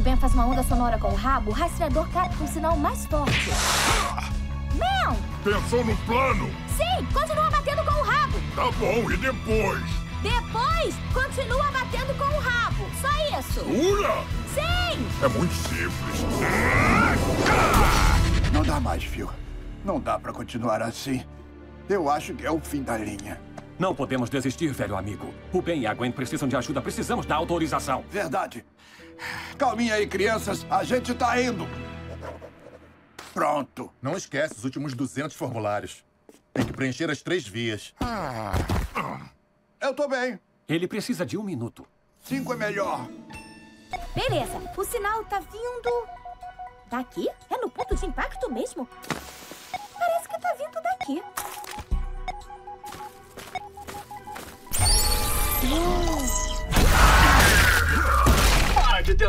o Ben faz uma onda sonora com o rabo, o rastreador capta um sinal mais forte. Mel! Pensou no plano? Sim, continua batendo com o rabo. Tá bom, e depois? Depois, continua batendo com o rabo. Só isso. Ura! Sim! É muito simples. Não dá mais, Phil. Não dá pra continuar assim. Eu acho que é o fim da linha. Não podemos desistir, velho amigo. O Ben e a Gwen precisam de ajuda. Precisamos da autorização. Verdade. Calminha aí, crianças. A gente tá indo. Pronto. Não esquece os últimos 200 formulários. Tem que preencher as três vias. Eu tô bem. Ele precisa de um minuto. Cinco é melhor. Beleza, o sinal tá vindo. Daqui? É no ponto de impacto mesmo?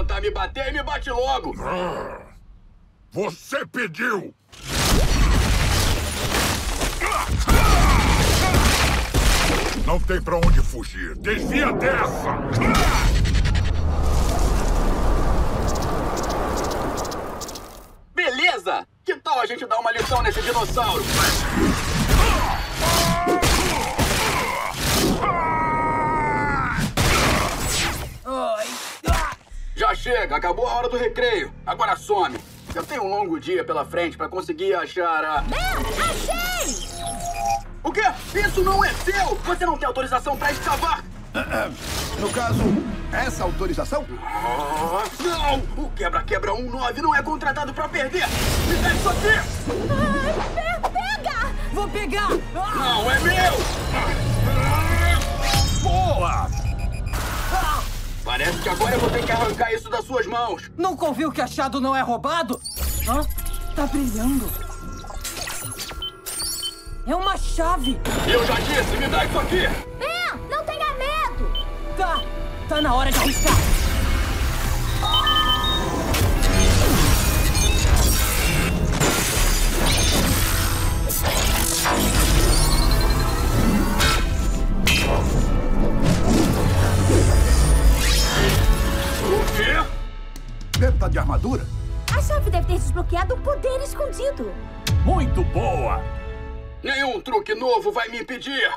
Tentar me bater me bate logo! Você pediu! Não tem pra onde fugir. Desvia dessa! Beleza! Que tal a gente dar uma lição nesse dinossauro? Já chega, acabou a hora do recreio. Agora some. Eu tenho um longo dia pela frente pra conseguir achar a. Ben, achei! O quê? Isso não é seu! Você não tem autorização pra escavar! No caso, essa autorização? Ah, não! O quebra-quebra 19 não é contratado pra perder! Me dá isso aqui! Pe- pega! Vou pegar! Não é meu! Boa! Que agora eu vou ter que arrancar isso das suas mãos. Nunca ouviu que achado não é roubado? Hã? Tá brilhando. É uma chave. Eu já disse, me dá isso aqui! Ben, não tenha medo! Tá. Tá na hora de arriscar. Estar de armadura? A chave deve ter desbloqueado um poder escondido. Muito boa! Nenhum truque novo vai me impedir!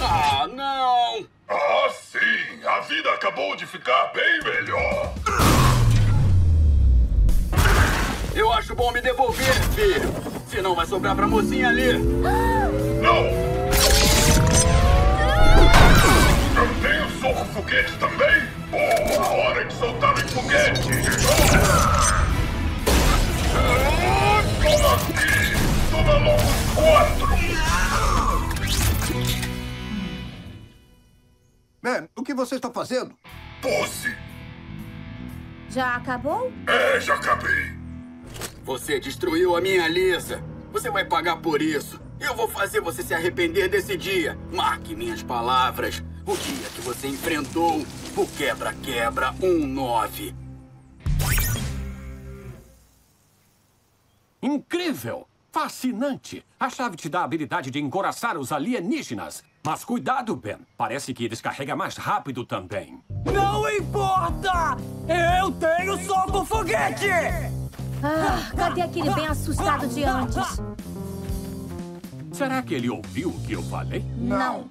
Ah, não! Ah, sim! A vida acabou de ficar bem melhor! Eu acho bom me devolver, filho. Senão vai sobrar pra mocinha ali. Não! Eu tenho soco foguete também? Boa! Hora de soltar o foguete! Toma aqui! Toma logo os quatro! Ben, o que você está fazendo? Pose! Já acabou? É, já acabei! Você destruiu a minha Lisa. Você vai pagar por isso. Eu vou fazer você se arrepender desse dia. Marque minhas palavras. O dia que você enfrentou o quebra-quebra 19. Incrível! Fascinante! A chave te dá a habilidade de encoraçar os alienígenas. Mas cuidado, Ben. Parece que descarrega mais rápido também. Não importa! Eu tenho soco foguete! Ah, cadê aquele bem assustado de antes? Será que ele ouviu o que eu falei? Não.